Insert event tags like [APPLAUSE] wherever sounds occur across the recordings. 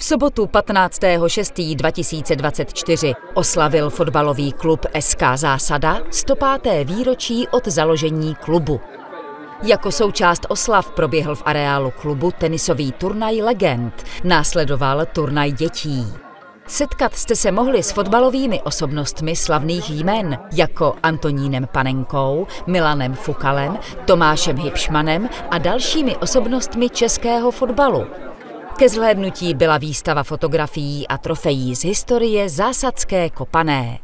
V sobotu 15.6.2024 oslavil fotbalový klub SK Zásada 105. výročí od založení klubu. Jako součást oslav proběhl v areálu klubu tenisový turnaj Legend, následoval turnaj dětí. Setkat jste se mohli s fotbalovými osobnostmi slavných jmen, jako Antonínem Panenkou, Milanem Fukalem, Tomášem Hipšmanem a dalšími osobnostmi českého fotbalu. Ke zhlédnutí byla výstava fotografií a trofejí z historie zásadské kopané.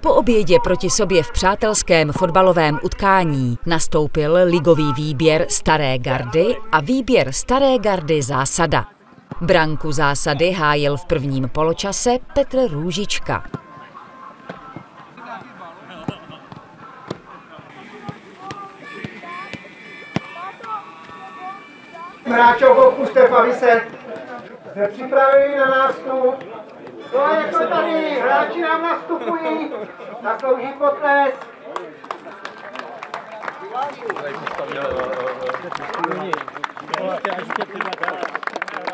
Po obědě proti sobě v přátelském fotbalovém utkání nastoupil ligový výběr Staré gardy a výběr Staré gardy Zásada. Branku zásady hájil v prvním poločase Petr Růžička. Hráčov, puste Pavise. Jsme připraveni na nástup. No a jak to tady, hráči nám nastupují, zaslouží potles.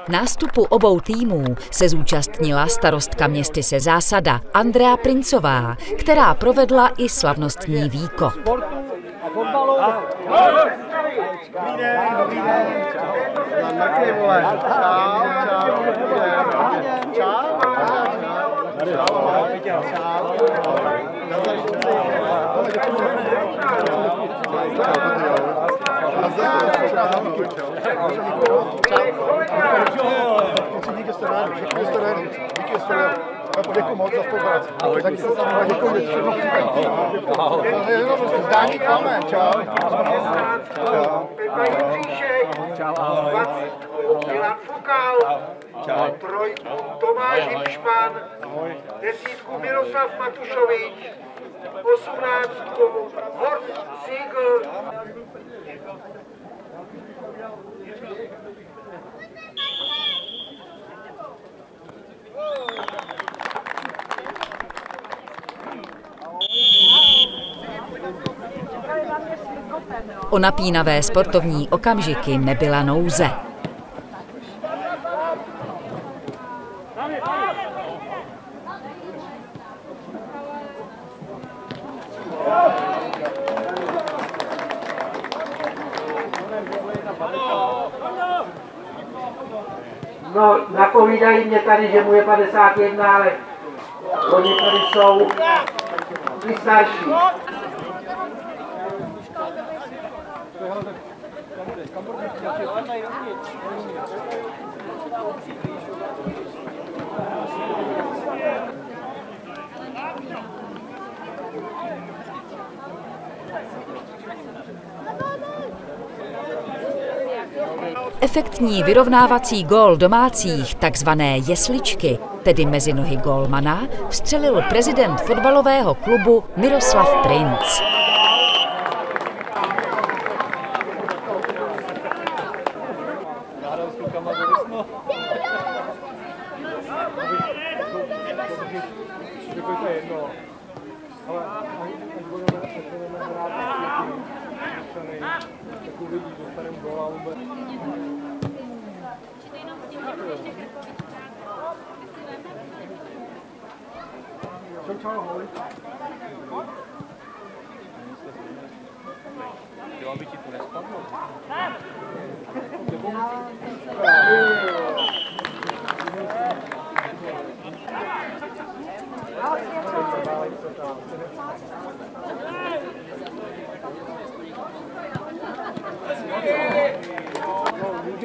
Nástupu obou týmů se zúčastnila starostka městy se zásada Andrea Princová, která provedla i slavnostní víko. Díky jste rádi, díky jste rádi, díky jste rádi. Děkuji moc za spolupráci. Taky se samozřejmě děkuji, že všechno. Jenom prostě zdání klame, čau. Čau. Milan Fukal. Trojku Tomáš Hipšman. Desítku Miroslav Matušovič. Osmnáctku Horst Siegel. O napínavé sportovní okamžiky nebyla nouze. No, napovídají mě tady, že mu je 51, ale oni tady jsou starší. Efektní vyrovnávací gól domácích, takzvané jesličky, tedy mezi nohy gólmana, vstřelil prezident fotbalového klubu Miroslav Princ.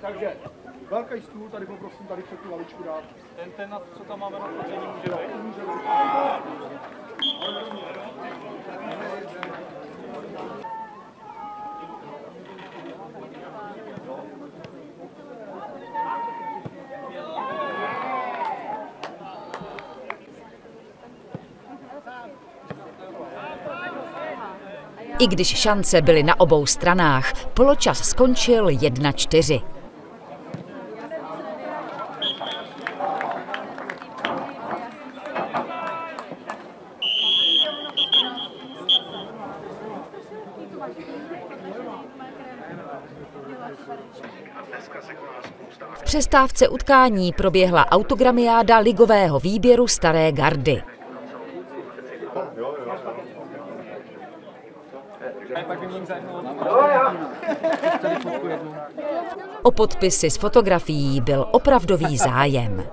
Takže velký stůl, tady poprosím tady před tu lavičku dát. Ten, ten, co tam máme na focení, může být. I když šance byly na obou stranách, poločas skončil 1-4. V přestávce utkání proběhla autogramiáda ligového výběru Staré gardy. O podpisy s fotografií byl opravdový zájem.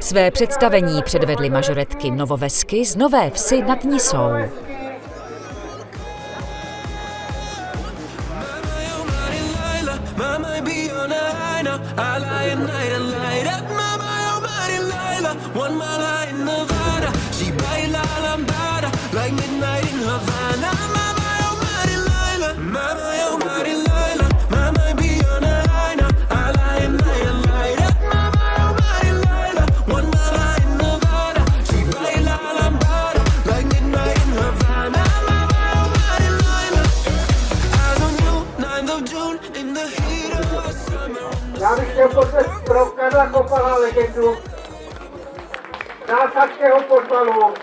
Své představení předvedly mažoretky Novovesky z Nové Vsi nad Nisou. One mile in Nevada. She lambada like midnight in Havana. Legendu zásadského fotbalu,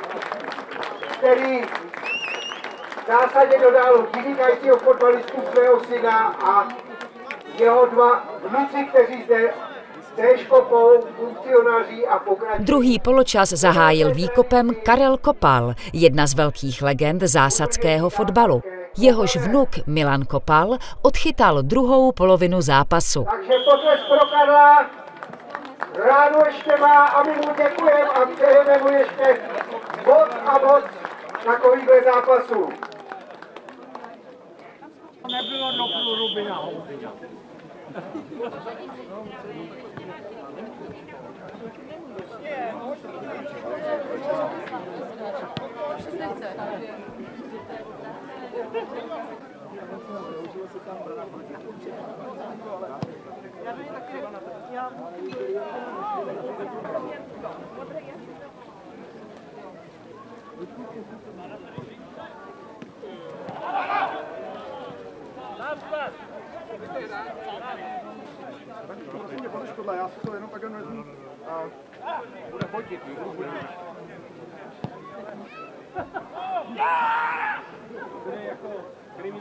který v zásadě dodal vynikajícího fotbalistu svého syna a jeho dva vnuci, kteří zde též kopou, funkcionáří a pokračují. Druhý poločas zahájil výkopem Karel Kopal, jedna z velkých legend zásadského fotbalu. Jehož vnuk Milan Kopal odchytal druhou polovinu zápasu. Takže potlesk pro Karla. Ráno ještě má a my mu děkujeme a přejeme mu ještě moc a moc takovýchhle zápasů. [LAUGHS] Prosím tě, pane Škodla, já si to jenom takhle vezmu. A bude fotit,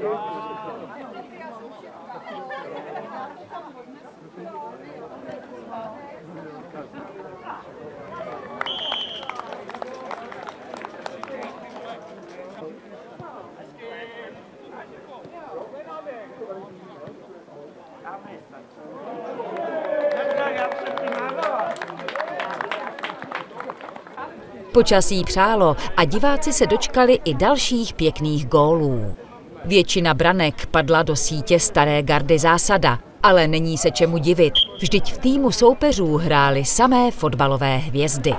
jo? Počasí přálo a diváci se dočkali i dalších pěkných gólů. Většina branek padla do sítě staré gardy zásada, ale není se čemu divit. Vždyť v týmu soupeřů hrály samé fotbalové hvězdy.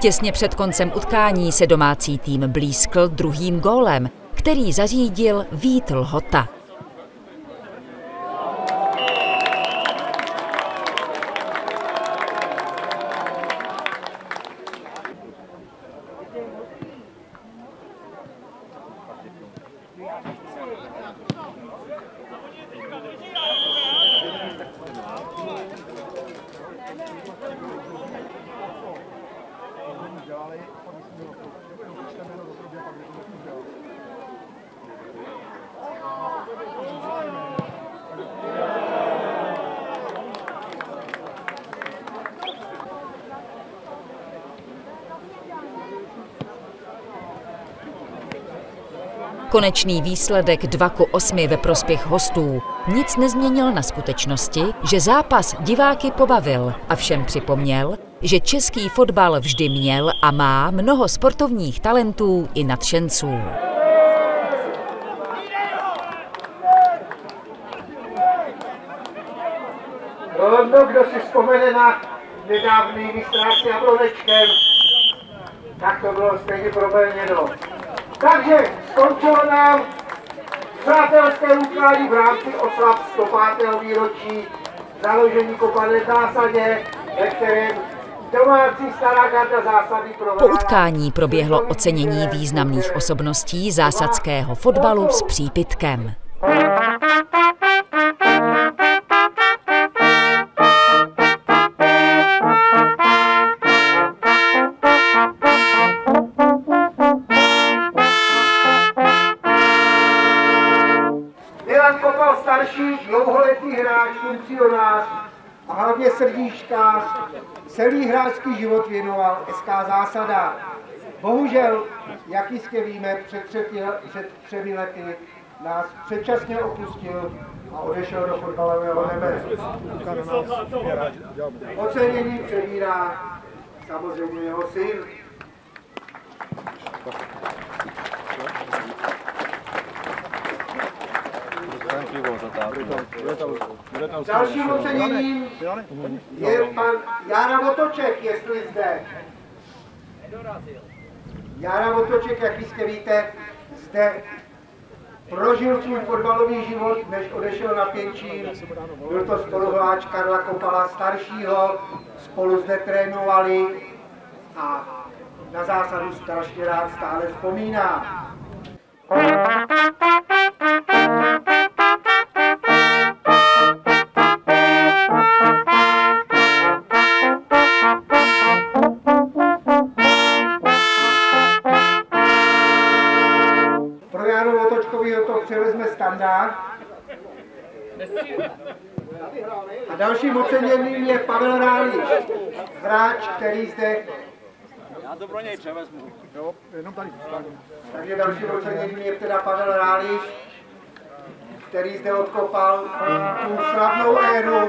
Těsně před koncem utkání se domácí tým blízkl druhým gólem, který zařídil Vít Lhota. dělali, a pak jsme měli nebo jenom přečteme, no, do trubě, pak když jsme dělali. Konečný výsledek 2 ku 8 ve prospěch hostů nic nezměnil na skutečnosti, že zápas diváky pobavil a všem připomněl, že český fotbal vždy měl a má mnoho sportovních talentů i nadšenců. No, kdo si vzpomene na nedávný mistrák s Jablonečkem, tak to bylo stejně proberněno. Takže skončilo nám přátelské utkání v rámci oslav 105. výročí založení kopané zásadě, ve kterém Po utkání proběhlo ocenění významných osobností zásadského fotbalu s přípitkem. Dlouholetý hráč, funkcionář a hlavně srdíčkář, celý hráčský život věnoval SK Zásada. Bohužel, jak jistě víme, před, třetí, před třemi lety nás předčasně opustil a odešel do fotbalového nebe. Ocenění přebírá samozřejmě jeho syn. Dalším oceněním je pan Jara Votoček, jestli zde. Jara Votoček, jak jistě víte, zde prožil svůj fotbalový život, než odešel na Pěčín. Byl to spoluhráč Karla Kopala staršího, spolu zde trénovali a na zásadu strašně rád stále vzpomíná. Standard. A dalším oceněným je Pavel Ráliš, hráč, který zde, Já to pro něj převezmu. Jo, jenom tady takže dalším oceněním je teda Pavel Ráliš, který zde odkopal tu slavnou éru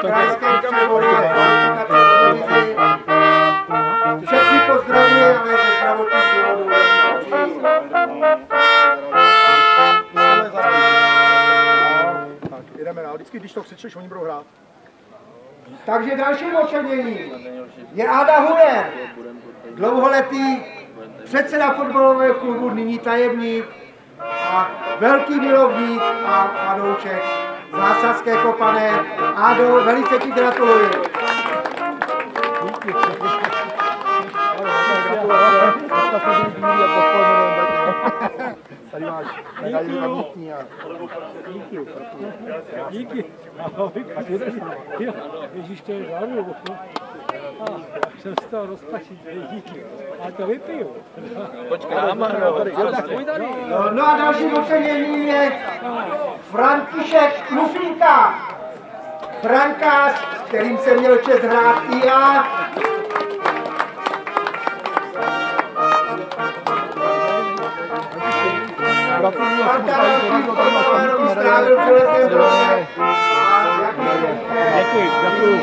krajské přebory Vždycky, když to křičíš, oni budou hrát. Takže dalším oceněním je Ada Hujer, dlouholetý předseda fotbalového klubu, nyní tajemník a velký milovník a fanoušek zásadské kopané. Ado, velice ti gratuluji. Tady máš medaili pamětní a Díky. Ahoj, vydrž. Jo, Ježíš, to je žádnou. Ah, jsem z toho rozpačit, díky. A to vypiju. No, no a dalším oceněním je František Lufínka. Frankář, s kterým jsem měl čest hrát i já. Děkuji, děkuji.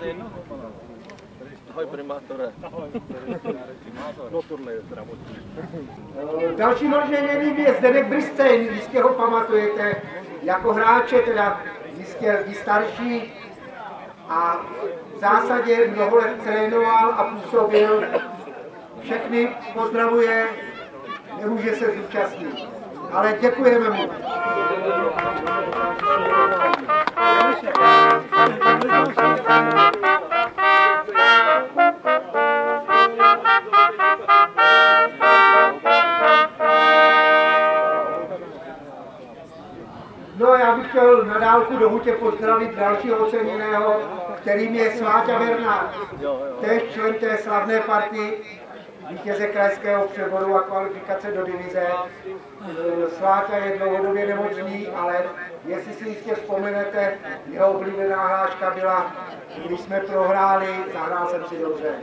Jedno? Ahoj primátore. Dalším oceněním je Zdeněk Bristejn, jistě ho pamatujete, jako hráče, teda jistě lidi starší a v zásadě mnoho let trénoval a působil. Všechny pozdravuje, nemůže se zúčastnit, ale děkujeme mu. No já bych chtěl na dálku do Hutě pozdravit dalšího oceněného, kterým je Sváťa Bernard, též člen té slavné party vítěze krajského přeboru a kvalifikace do divize. E, Sváťa je dlouhodobě nemocný, ale jestli si jistě vzpomenete, jeho oblíbená hláška byla, když jsme prohráli, zahrál jsem si dobře.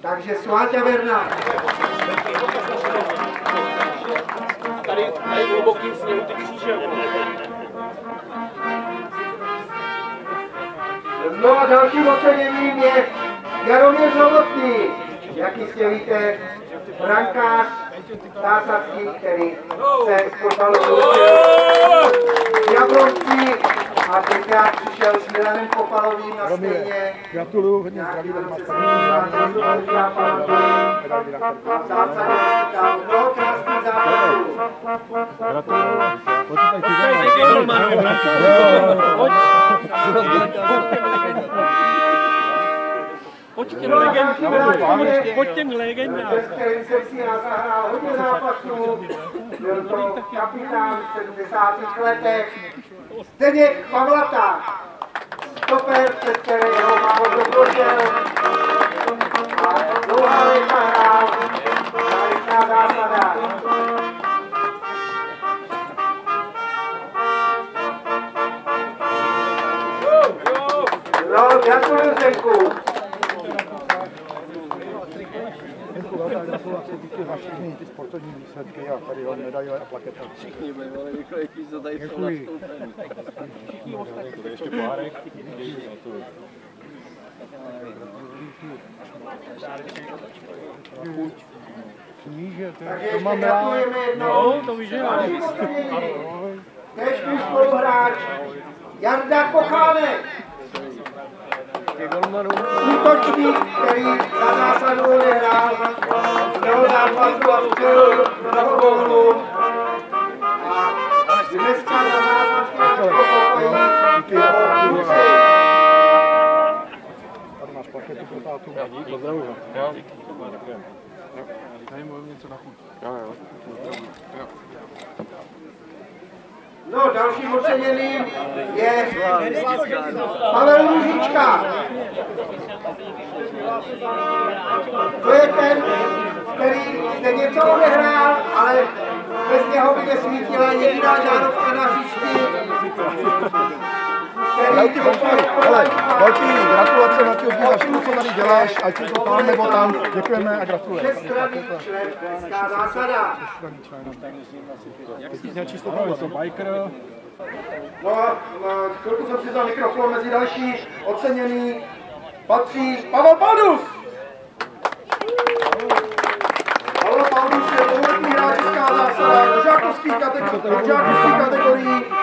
Takže Sváťa Verná. Tady, tady hlubokým sněhu ty kříže. No a dalším oceněním je Jaromír Novotný. Jak jistě víte, brankář Tásadský, který se z fotbalu v Jablonci a tenkrát přišel s Milanem Kopalovým na stejně. Gratuluju, hodně zdraví, Nějaký ať máš Pojď k těm legendám. Pojď těm legendám. Jsem si hodně zápasů. Byl to kapitán v 70. letech. Zdeněk Pavlata. Stoper, před kterého málo. A dlouhá léta hrál. Závěrečná zásada. No, gratuluju Zdenku. Gratulace díky za všechny ty sportovní výsledky a tady vám medaile a plaketa. Všichni bývali rychlejší, co tady jsou Děkuji. nastoupení. Ještě pohárek. Sníže, to, to ještě mám rád. No, to víš, že oceněním. Též můj spoluhráč Jarda Kochánek. Útočník, který za zásadu nehrál, mnoho zápasů a vstřelil mnoho gólů. A dneska jeho kluci. Tady máš plaketu pro tátu. Pozdravuju. Jo. Tady mluvím něco na chuť. Jo, jo. No, dalším oceněným je Pavel Růžička. To je ten, který zde něco odehrál, ale bez něho by nesvítila jediná žárovka na hřišti. Velký velký, hele, velký gratulace na ty za všechno, co tady děláš, ať si to tam nebo tam. Děkujeme a gratulujeme. Všestranný člen Česká zásada. Teď jsi měl číslo tohle, to biker. No a chvilku jsem si vzal mikrofon mezi další oceněný patří Pavel Paldus. Pavel Paldus je dlouholetý hráč Česká zásada do žákovských kategorií, do žákovských kategorií.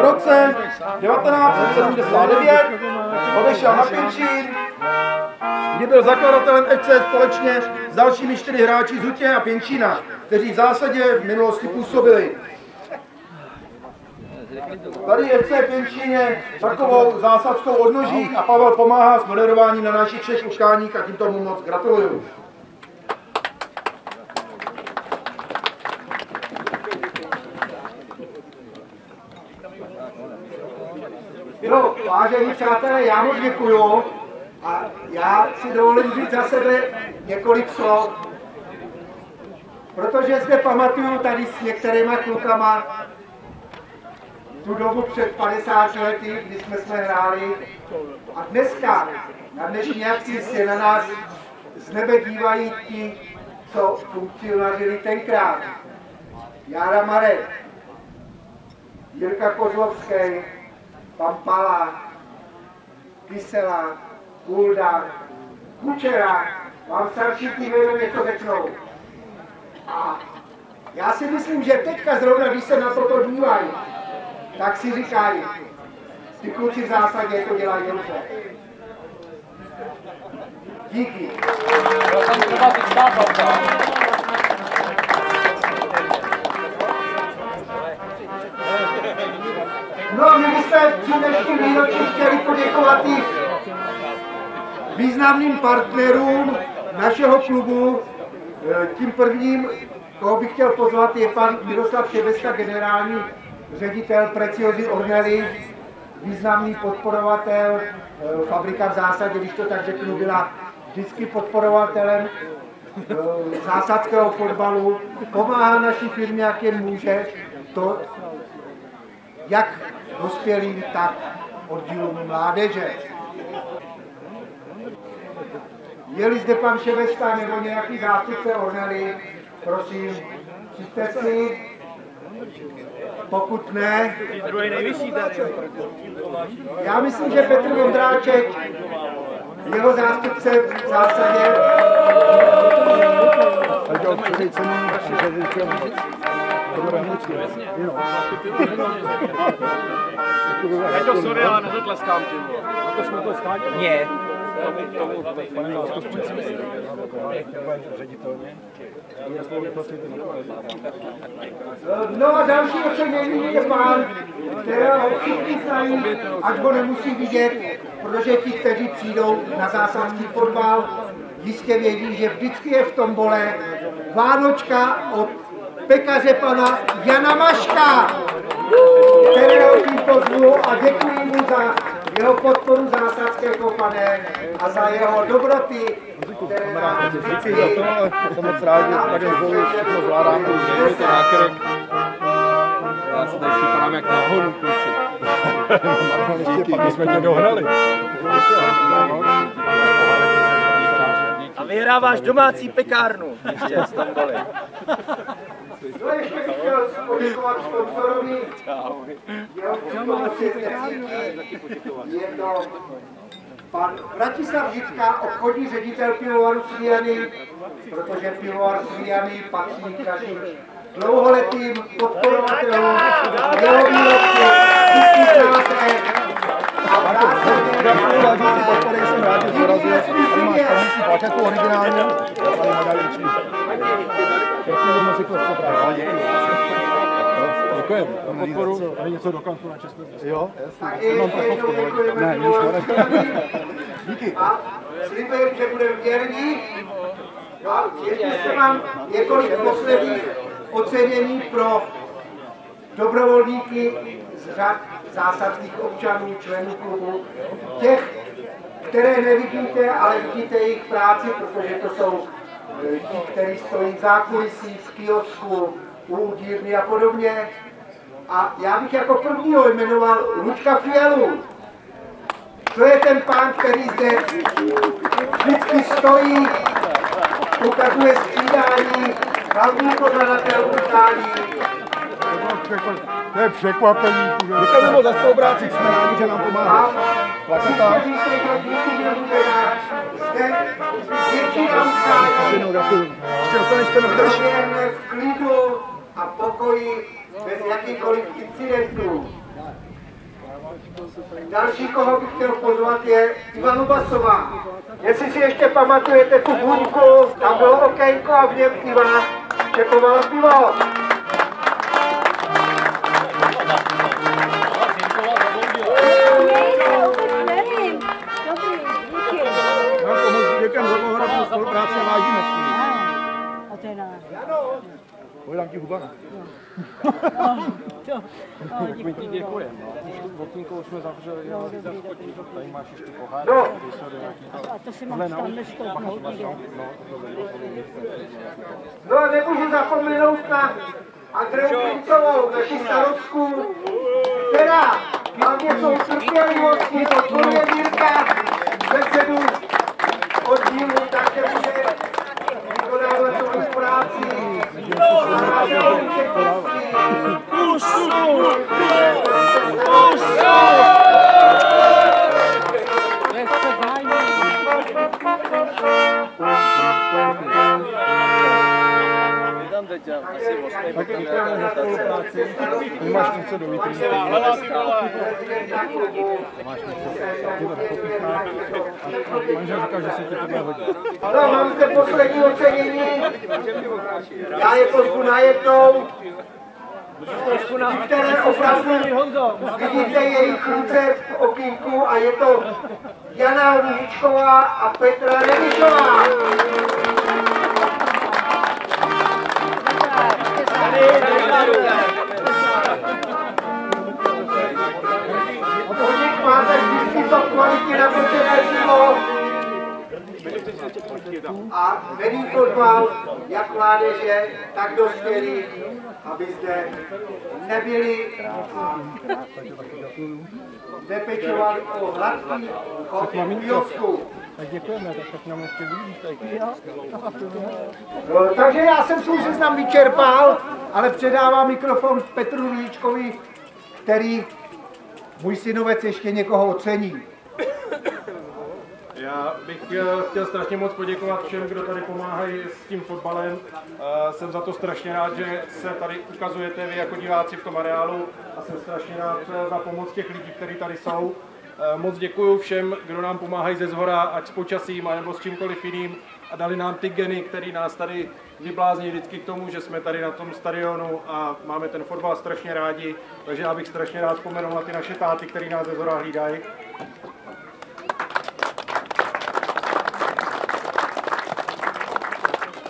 V roce 1979 odešel na Pěčín, kdy byl zakladatelem FC společně s dalšími čtyři hráči z Hutě a Pěnčína, kteří v zásadě v minulosti působili. Tady FC Pěnčín je takovou zásadskou odnoží a Pavel pomáhá s moderováním na našich všech utkáních a tímto mu moc gratuluju. Jo, vážení přátelé, já moc děkuju a já si dovolím říct za sebe několik slov, protože zde pamatuju tady s některýma klukama tu dobu před 50 lety, kdy jsme jsme hráli a dneska, na dnešní akci se na nás z nebe dívají ti, co funkcionařili tenkrát. Jára Marek, Jirka Kozlovský, pan Pala, Kysela, Kulda, Kučera, vám starší tým jenom něco řeknou. A já si myslím, že teďka zrovna, když se na toto dívají, tak si říkají, ty kluci v zásadě to dělají dobře. Díky. No a my bychom dnešním výročí chtěli poděkovat i významným partnerům našeho klubu. Eh, Tím prvním, koho bych chtěl pozvat, je pan Miroslav Šebeska, generální ředitel Preciozy Ornely, významný podporovatel, eh, fabrika v zásadě, když to tak řeknu, byla vždycky podporovatelem eh, zásadského fotbalu, pomáhá naší firmě, jak jen může, to jak dospělým, tak oddílům mládeže. Je-li zde pan Ševesta nebo nějaký zástupce Ornely, prosím, přijďte si. Pokud ne, Druhý já myslím, že Petr Vondráček, jeho zástupce v zásadě, Haničky. Jo. Peťo, sorry, ale nezatleskám ti. vole. To jsme to. Ne. Pane ředitelně. No a další ocenění je pán, kterého všichni znají, ať ho nemusí vidět, protože ti, kteří přijdou na zásadní fotbal, jistě vědí, že vždycky je v tom bole Vánočka od pekaře pana Jana Maška, kterého tímto zvu a děkuji mu za jeho podporu zásadské kopané a za jeho dobroty, které nám vždycky jsem moc rád, že tady zvoli všechno zvládáme. Je to nákrek. Já se tady připadám jak náhodou, kluci. [LAUGHS] Díky, my jsme tě dohnali. Vyhráváš domácí pekárnu. Ještě z Tomboly. No ještě bych chtěl poděkovat pomoci Je to pan Vratislav Žitka, obchodní ředitel pivovaru Svíjany, protože pivovar Svíjany patří k našim dlouholetým podporovatelům jeho znáte. A v zásadě Gratuluju, si podpory, jsem rád, že dorazil. Tady máš pamětní plačetu originální. Tady medailičky. Pěkně do si to právě. Děkujeme za podporu. Tady něco do kantu na čestnou. Jo, a jasně. jednou děkujeme Ne, Ježíš Svíjany. Díky. A slibujeme, že budeme věrní. No a ještě se mám několik posledních ocenění pro dobrovolníky z řad zásadních občanů, členů klubu. Těch, které nevidíte, ale vidíte jejich práci, protože to jsou eh, ti, kteří stojí v zákulisí, v kiosku, u udírny a podobně. A já bych jako prvního jmenoval Lučka Fialu. To je ten pán, který zde vždycky stojí, ukazuje střídání, hlavní pořadatel utkání. To je překvapení. Děkujeme moc za spolupráci, jsme rádi, že nám Jednou gratuluju. Ještě dostaneš ten proběhne v klidu a pokoji bez jakýchkoliv incidentů. Další, koho bych chtěl pozvat, je Ivan Lubasová. Jestli si ještě pamatujete tu buňku, tam bylo okénko a v něm Ivan čekoval pivo. Děkem pohradnou spolupráci a vážíme si. A teda, Pojďám ti hubana. to, no, díky. Děkujeme. Okýnko už jsme zavřeli. Tady máš ještě pohár. To. A to si mám tam nestoupnout. No nemůžu zapomenout na Andreu Klincovou, naši starostku, která hlavně jsou trpělivosti, podporuje Mírka, předsedu oddílu, takže bude vykonávat svou práci. Vydám máš něco do vitrínky. Máš něco. Manžel říkal, že se ti to bude hodit. No, mám zde poslední ocenění. Já je pozvu na jednou. Ti, které opravdu vidíte jejich ruce v okýnku a je to Jana Růžičková a Petra Remišová. Od to kvality natočené pivo. A vený fotbal, jak mládeže, tak dospělí, aby zde nebyli nepečovali o hladký chod kiosku. Tak. No, takže já jsem svůj seznam vyčerpal, ale předávám mikrofon Petru Růžičkovi, který můj synovec ještě někoho ocení. Já bych eh, chtěl strašně moc poděkovat všem, kdo tady pomáhají s tím fotbalem. Eh, Jsem za to strašně rád, že se tady ukazujete vy jako diváci v tom areálu a jsem strašně rád eh, za pomoc těch lidí, kteří tady jsou. Moc děkuji všem, kdo nám pomáhají ze zhora, ať s počasím, nebo s čímkoliv jiným a dali nám ty geny, který nás tady vyblázní vždycky k tomu, že jsme tady na tom stadionu a máme ten fotbal strašně rádi. Takže já bych strašně rád vzpomenul na ty naše táty, který nás ze zhora hlídají.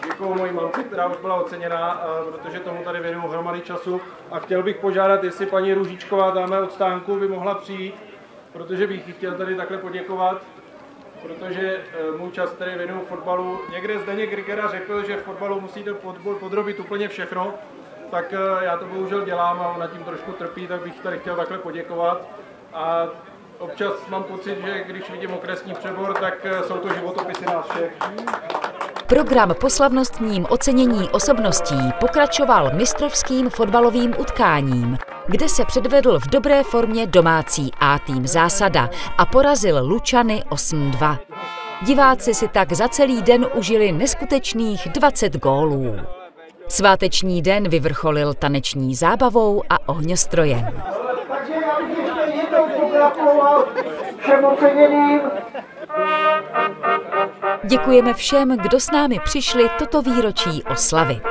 Děkuji mojí mamce, která už byla oceněná, eh, protože tomu tady věnuju hromady času. A chtěl bych požádat, jestli paní Růžičková, dáme od stánku, by mohla přijít, protože bych jí chtěl tady takhle poděkovat, protože eh, můj čas tady věnuju fotbalu. Někde Zdeněk Grigera řekl, že v fotbalu musíte pod- podrobit úplně všechno, tak eh, já to bohužel dělám a ona tím trošku trpí, tak bych tady chtěl takhle poděkovat. A občas mám pocit, že když vidím okresní přebor, tak eh, jsou to životopisy nás všech. Program po slavnostním ocenění osobností pokračoval mistrovským fotbalovým utkáním, kde se předvedl v dobré formě domácí A tým Zásada a porazil Lučany 8-2. Diváci si tak za celý den užili neskutečných 20 gólů. Sváteční den vyvrcholil taneční zábavou a ohňostrojem. Takže já bych ještě jednou všem oceněným. Děkujeme všem, kdo s námi přišli toto výročí oslavit.